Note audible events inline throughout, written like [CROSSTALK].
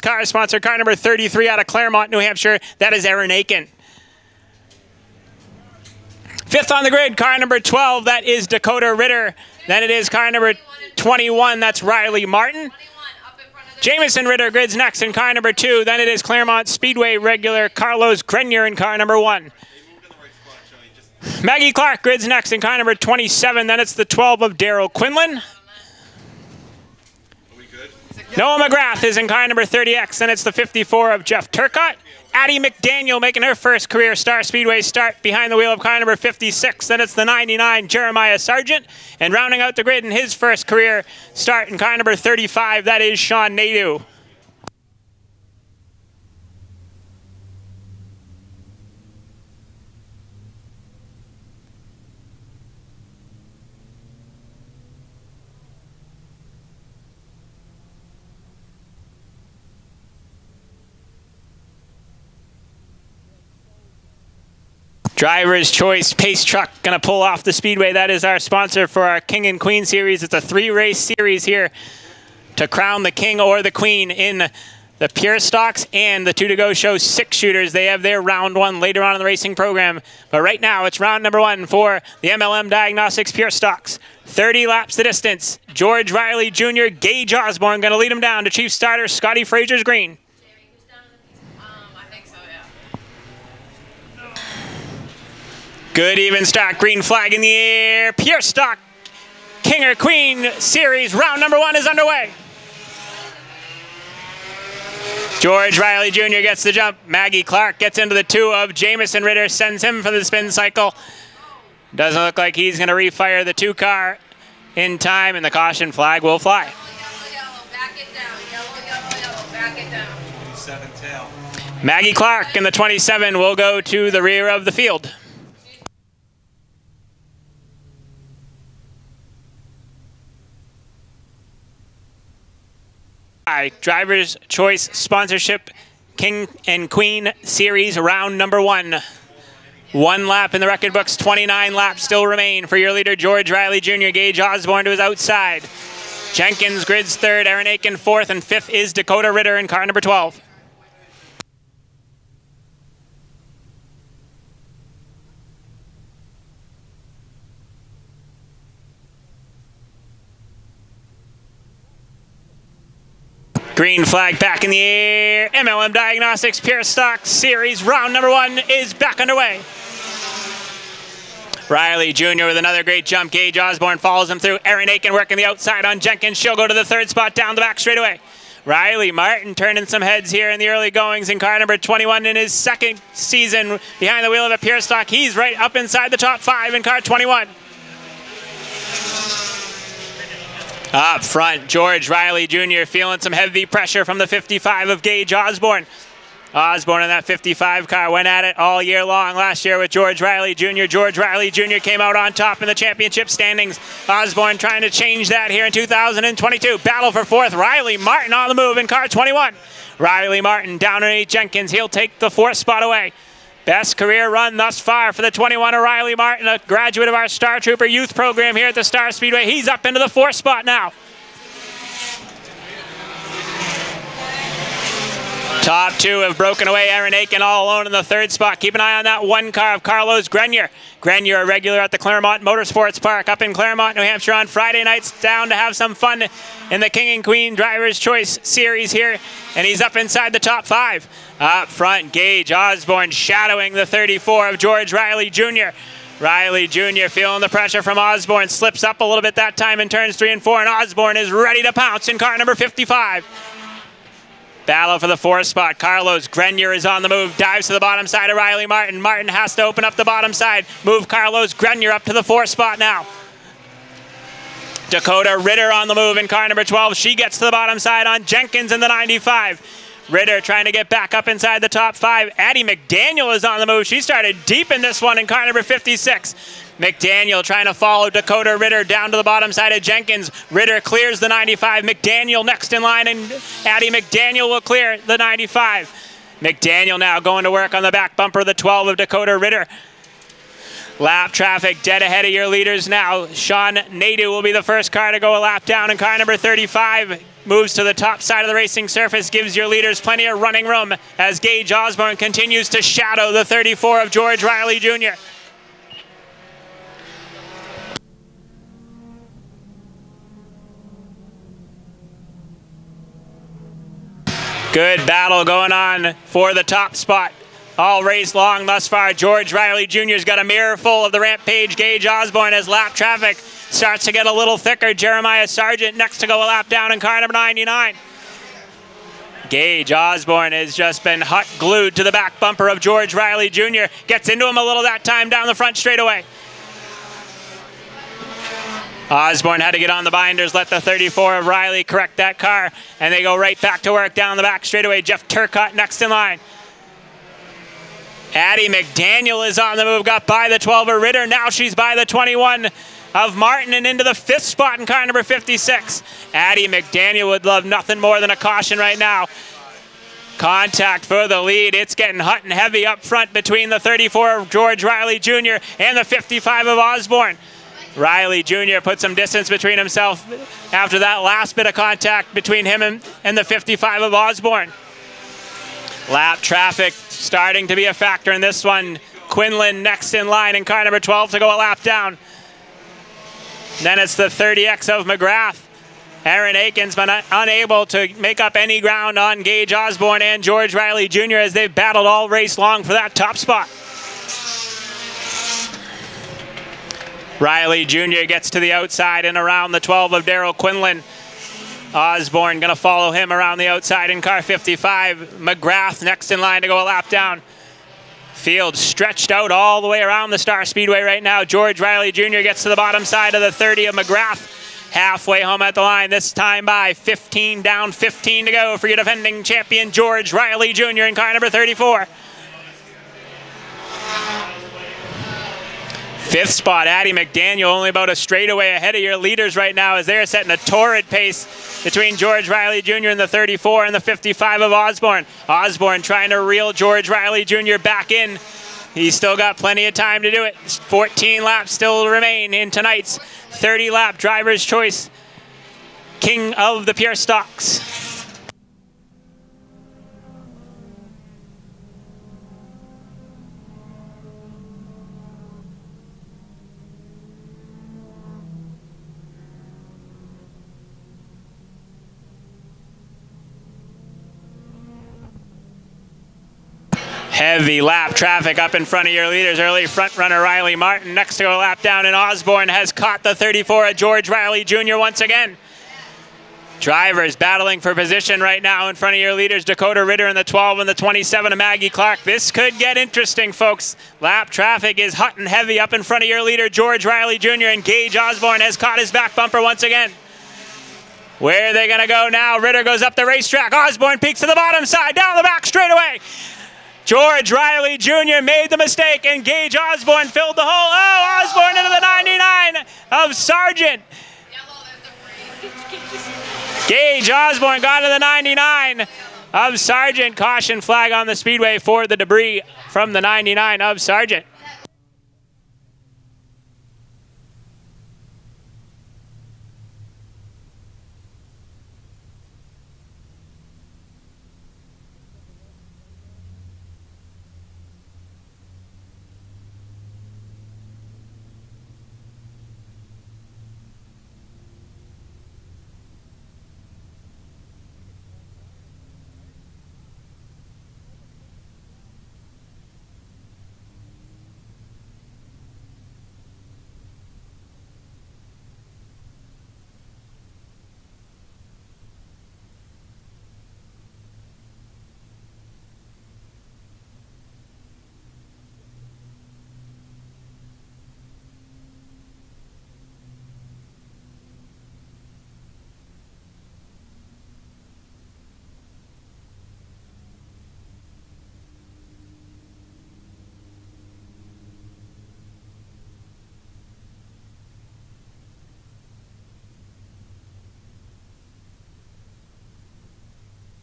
car sponsor, car number 33 out of Claremont, New Hampshire. That is Aaron Aiken. Fifth on the grid, car number 12, that is Dakota Ritter. Then it is car number 21, that's Riley Martin. Jameson Ritter grids next in car number two. Then it is Claremont Speedway regular Carlos Grenier in car number one. Maggie Clark grids next in car number 27. Then it's the 12 of Daryl Quinlan. Noah McGrath is in car number 30X. and it's the 54 of Jeff Turcotte. Addie McDaniel making her first career Star Speedway start behind the wheel of car number 56. Then it's the 99 Jeremiah Sargent. And rounding out the grid in his first career start in car number 35, that is Sean Nadu. Driver's Choice Pace Truck going to pull off the speedway. That is our sponsor for our King and Queen series. It's a three race series here to crown the king or the queen in the pure stocks and the two to go show six shooters. They have their round one later on in the racing program. But right now it's round number one for the MLM Diagnostics pure stocks. 30 laps the distance. George Riley Jr., Gage Osborne going to lead him down to chief starter Scotty Frazier's green. Good even start. Green flag in the air. Pure stock. King or Queen series. Round number one is underway. George Riley Jr. gets the jump. Maggie Clark gets into the two of Jamison Ritter, sends him for the spin cycle. Doesn't look like he's going to refire the two car in time, and the caution flag will fly. Maggie Clark in the 27 will go to the rear of the field. Driver's Choice Sponsorship King and Queen Series round number one. One lap in the record books, 29 laps still remain for your leader, George Riley Jr. Gage Osborne to his outside. Jenkins grids third, Aaron Aiken fourth, and fifth is Dakota Ritter in car number 12. Green flag back in the air. MLM Diagnostics Pure Stock Series round number one is back underway. Riley Jr. with another great jump. Gage Osborne follows him through. Aaron Aiken working the outside on Jenkins. She'll go to the third spot down the back straight away. Riley Martin turning some heads here in the early goings in car number 21 in his second season behind the wheel of a pure stock. He's right up inside the top five in car 21. Up front, George Riley Jr. feeling some heavy pressure from the 55 of Gage Osborne. Osborne in that 55 car went at it all year long last year with George Riley Jr. George Riley Jr. came out on top in the championship standings. Osborne trying to change that here in 2022. Battle for fourth. Riley Martin on the move in car 21. Riley Martin down underneath Jenkins. He'll take the fourth spot away. Best career run thus far for the 21 O'Reilly Martin, a graduate of our Star Trooper youth program here at the Star Speedway. He's up into the fourth spot now. Top two have broken away. Aaron Aiken all alone in the third spot. Keep an eye on that one car of Carlos Grenier. Grenier, a regular at the Claremont Motorsports Park up in Claremont, New Hampshire on Friday nights down to have some fun in the King and Queen Driver's Choice Series here. And he's up inside the top five. Up front, Gage Osborne shadowing the 34 of George Riley Jr. Riley Jr. feeling the pressure from Osborne. Slips up a little bit that time in turns three and four. And Osborne is ready to pounce in car number 55. Battle for the fourth spot. Carlos Grenier is on the move. Dives to the bottom side of Riley Martin. Martin has to open up the bottom side. Move Carlos Grenier up to the fourth spot now. Dakota Ritter on the move in car number 12. She gets to the bottom side on Jenkins in the 95. Ritter trying to get back up inside the top five. Addie McDaniel is on the move. She started deep in this one in car number 56. McDaniel trying to follow Dakota Ritter down to the bottom side of Jenkins. Ritter clears the 95. McDaniel next in line, and Addie McDaniel will clear the 95. McDaniel now going to work on the back bumper, of the 12 of Dakota Ritter. Lap traffic dead ahead of your leaders now. Sean Nadu will be the first car to go a lap down in car number 35. Moves to the top side of the racing surface, gives your leaders plenty of running room as Gage Osborne continues to shadow the 34 of George Riley Jr. Good battle going on for the top spot. All race long thus far. George Riley Jr.'s got a mirror full of the Rampage Gage Osborne as lap traffic starts to get a little thicker. Jeremiah Sargent next to go a lap down in car number 99. Gage Osborne has just been hot glued to the back bumper of George Riley Jr. Gets into him a little that time down the front straightaway. Osborne had to get on the binders, let the 34 of Riley correct that car, and they go right back to work down the back straightaway. Jeff Turcott next in line. Addie McDaniel is on the move, got by the 12 of Ritter. Now she's by the 21 of Martin and into the fifth spot in car number 56. Addie McDaniel would love nothing more than a caution right now. Contact for the lead. It's getting hot and heavy up front between the 34 of George Riley Jr. and the 55 of Osborne. Riley Jr. put some distance between himself after that last bit of contact between him and, and the 55 of Osborne. Lap traffic starting to be a factor in this one. Quinlan next in line in car number 12 to go a lap down. Then it's the 30X of McGrath. Aaron Aiken's been unable to make up any ground on Gage Osborne and George Riley Jr. as they've battled all race long for that top spot. Riley Jr. gets to the outside and around the 12 of Daryl Quinlan. Osborne going to follow him around the outside in car 55. McGrath next in line to go a lap down. Field stretched out all the way around the Star Speedway right now. George Riley Jr. gets to the bottom side of the 30 of McGrath. Halfway home at the line, this time by 15 down, 15 to go for your defending champion, George Riley Jr. in car number 34. Fifth spot, Addie McDaniel, only about a straightaway ahead of your leaders right now as they're setting a torrid pace between George Riley Jr. and the 34 and the 55 of Osborne. Osborne trying to reel George Riley Jr. back in. He's still got plenty of time to do it. 14 laps still remain in tonight's 30 lap driver's choice. King of the pure stocks. 'Heavy lap traffic up in front of your leaders. Early front runner Riley Martin next to a lap down, and Osborne has caught the 34 of George Riley Jr. once again. Drivers battling for position right now in front of your leaders, Dakota Ritter in the 12 and the 27 of Maggie Clark. This could get interesting, folks. Lap traffic is hot and heavy up in front of your leader, George Riley Jr., and Gage Osborne has caught his back bumper once again. Where are they going to go now? Ritter goes up the racetrack. Osborne peaks to the bottom side, down the back straightaway. George Riley Jr. made the mistake, and Gage Osborne filled the hole. Oh, Osborne into the 99 of Sargent. Gage Osborne got to the 99 of Sargent. Caution flag on the speedway for the debris from the 99 of Sargent.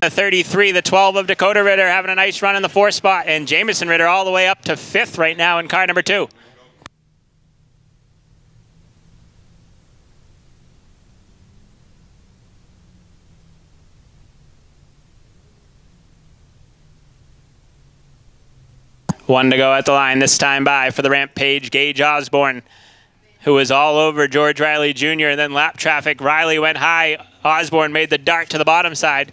The 33, the 12 of Dakota Ritter having a nice run in the fourth spot, and Jamison Ritter all the way up to fifth right now in car number two. One to go at the line this time by for the Rampage Gage Osborne, who was all over George Riley Jr. and then lap traffic. Riley went high. Osborne made the dart to the bottom side.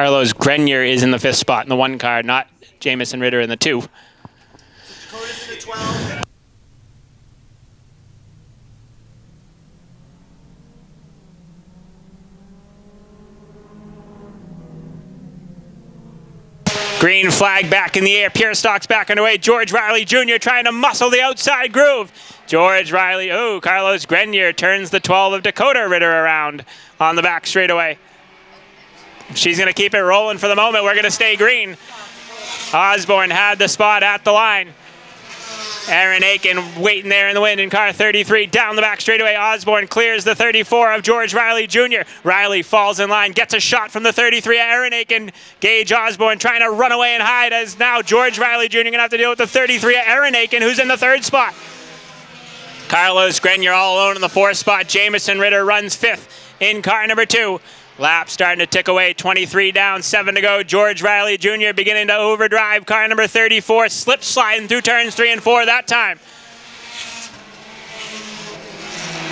Carlos Grenier is in the fifth spot in the one car, not Jamison Ritter in the two. Green flag back in the air. Pure Stocks back underway. George Riley Jr. trying to muscle the outside groove. George Riley, oh, Carlos Grenier turns the 12 of Dakota Ritter around on the back straightaway. She's going to keep it rolling for the moment. We're going to stay green. Osborne had the spot at the line. Aaron Aiken waiting there in the wind in car 33 down the back straightaway. Osborne clears the 34 of George Riley Jr. Riley falls in line, gets a shot from the 33. Aaron Aiken, Gage Osborne trying to run away and hide as now George Riley Jr. going to have to deal with the 33 Aaron Aiken who's in the third spot. Carlos Grenier all alone in the fourth spot. Jamison Ritter runs fifth in car number two. Lap starting to tick away. 23 down, 7 to go. George Riley Jr. beginning to overdrive. Car number 34 slip sliding through turns 3 and 4 that time.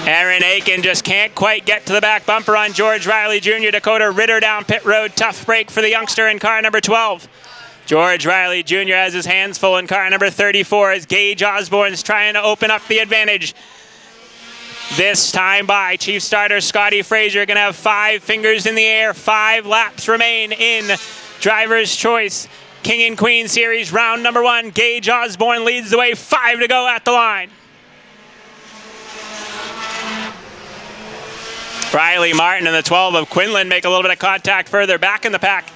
Aaron Aiken just can't quite get to the back bumper on George Riley Jr. Dakota Ritter down pit road. Tough break for the youngster in car number 12. George Riley Jr. has his hands full in car number 34 as Gage Osborne's trying to open up the advantage. This time by Chief Starter Scotty Fraser going to have five fingers in the air. Five laps remain in driver's choice. King and Queen Series round number one. Gage Osborne leads the way. Five to go at the line. Riley Martin and the 12 of Quinlan make a little bit of contact further back in the pack.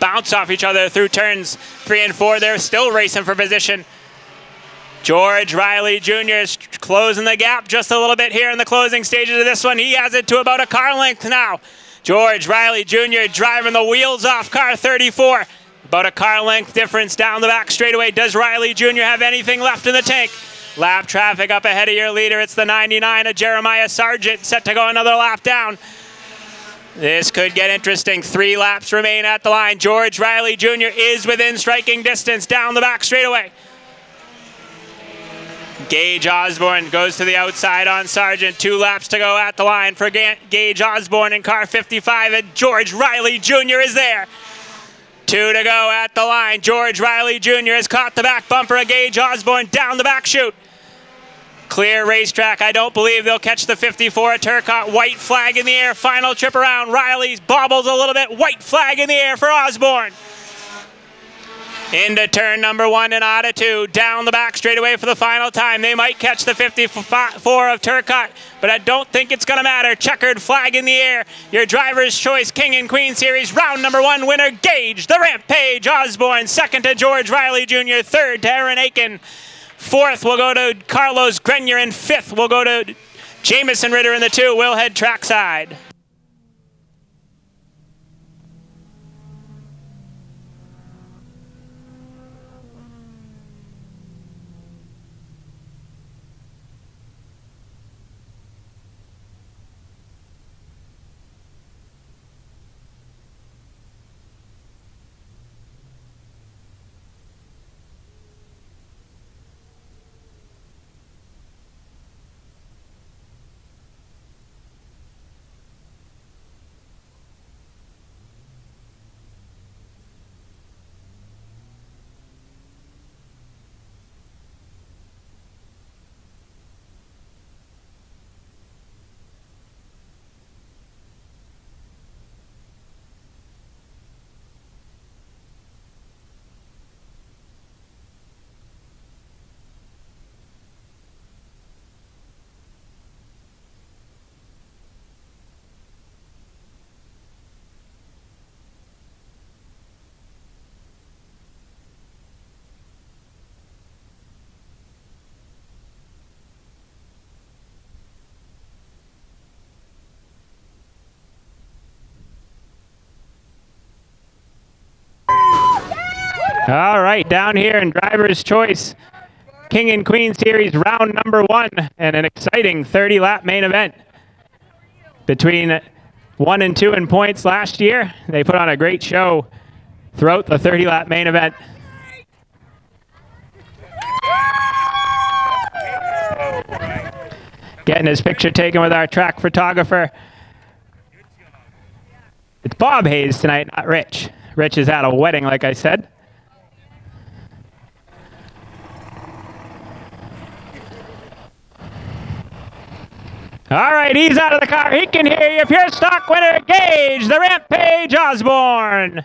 Bounce off each other through turns three and four. They're still racing for position. George Riley Jr. is closing the gap just a little bit here in the closing stages of this one. He has it to about a car length now. George Riley Jr. driving the wheels off car 34. About a car length difference down the back straightaway. Does Riley Jr. have anything left in the tank? Lap traffic up ahead of your leader. It's the 99 of Jeremiah Sargent set to go another lap down. This could get interesting. Three laps remain at the line. George Riley Jr. is within striking distance down the back straightaway. Gage Osborne goes to the outside on Sargent. Two laps to go at the line for Gage Osborne in car 55, and George Riley Jr. is there. Two to go at the line. George Riley Jr. has caught the back bumper of Gage Osborne down the back chute. Clear racetrack. I don't believe they'll catch the 54 at Turcotte. White flag in the air. Final trip around. Riley's bobbles a little bit. White flag in the air for Osborne. Into turn number one and out of two. Down the back straightaway for the final time. They might catch the 54 of Turcotte, but I don't think it's going to matter. Checkered flag in the air. Your driver's choice King and Queen Series round number one winner, Gage, the Rampage Osborne. Second to George Riley Jr. Third to Aaron Aiken. Fourth will go to Carlos Grenier, and fifth will go to Jamison Ritter in the two. We'll head trackside. All right, down here in driver's choice. King and Queen Series round number one and an exciting 30 lap main event. Between one and two in points last year, they put on a great show throughout the 30 lap main event. Getting his picture taken with our track photographer. It's Bob Hayes tonight, not Rich. Rich is at a wedding, like I said. All right, he's out of the car. He can hear you. If you're stock winner, Gage, the Rampage Osborne.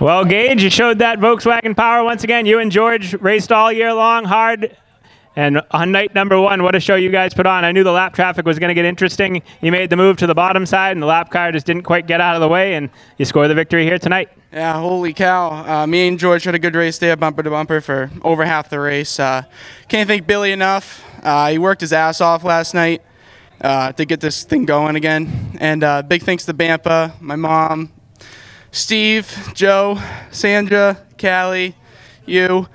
Well, Gage, you showed that Volkswagen power once again. You and George raced all year long, hard. And on night number one, what a show you guys put on. I knew the lap traffic was going to get interesting. You made the move to the bottom side, and the lap car just didn't quite get out of the way, and you score the victory here tonight. Yeah, holy cow. Uh, me and George had a good race day, bumper to bumper, for over half the race. Uh, can't thank Billy enough. Uh, he worked his ass off last night uh, to get this thing going again. And uh, big thanks to Bampa, my mom, Steve, Joe, Sandra, Callie, you,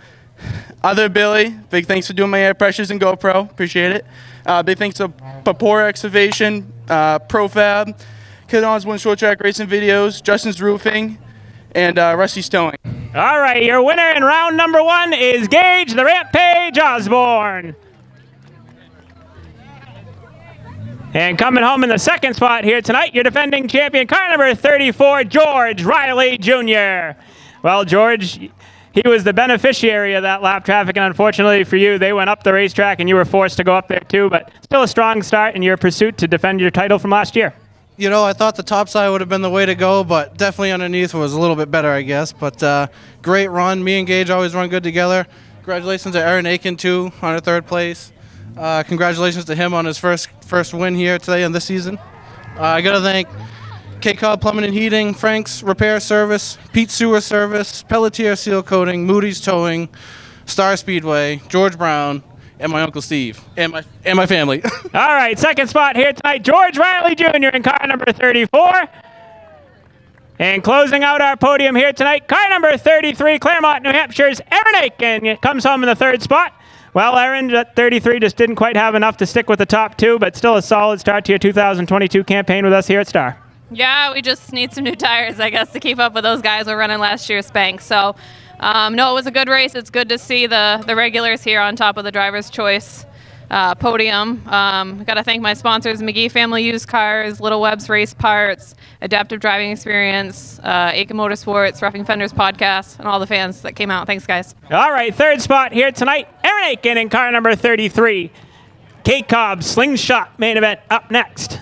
other Billy. Big thanks for doing my air pressures and GoPro. Appreciate it. Uh, big thanks to Papora Excavation, uh, Profab, Katelyn Short Track Racing Videos, Justin's Roofing, and uh, Rusty Stowing. All right, your winner in round number one is Gage the Rampage Osborne. And coming home in the second spot here tonight, your defending champion, car number 34, George Riley Jr. Well, George, he was the beneficiary of that lap traffic, and unfortunately for you, they went up the racetrack and you were forced to go up there too, but still a strong start in your pursuit to defend your title from last year. You know, I thought the top side would have been the way to go, but definitely underneath was a little bit better, I guess. But uh, great run. Me and Gage always run good together. Congratulations to Aaron Aiken, too, on a third place. Uh, congratulations to him on his first first win here today in this season. Uh, I got to thank K-Cobb Plumbing and Heating, Frank's Repair Service, Pete Sewer Service, Pelletier Seal Coating, Moody's Towing, Star Speedway, George Brown, and my uncle Steve, and my and my family. [LAUGHS] All right, second spot here tonight, George Riley Jr. in car number 34. And closing out our podium here tonight, car number 33, Claremont, New Hampshire's Aaron Aiken comes home in the third spot. Well, Aaron at 33 just didn't quite have enough to stick with the top two, but still a solid start to your 2022 campaign with us here at Star. Yeah, we just need some new tires, I guess, to keep up with those guys we're running last year's Spank. So, um, no, it was a good race. It's good to see the, the regulars here on top of the driver's choice uh, podium. Um, Got to thank my sponsors, McGee Family Used Cars, Little Webb's Race Parts, Adaptive Driving Experience, uh, Aiken Motorsports, Roughing Fenders Podcast, and all the fans that came out. Thanks, guys. All right, third spot here tonight, Aaron Aiken in car number 33. K Cobb Slingshot main event up next.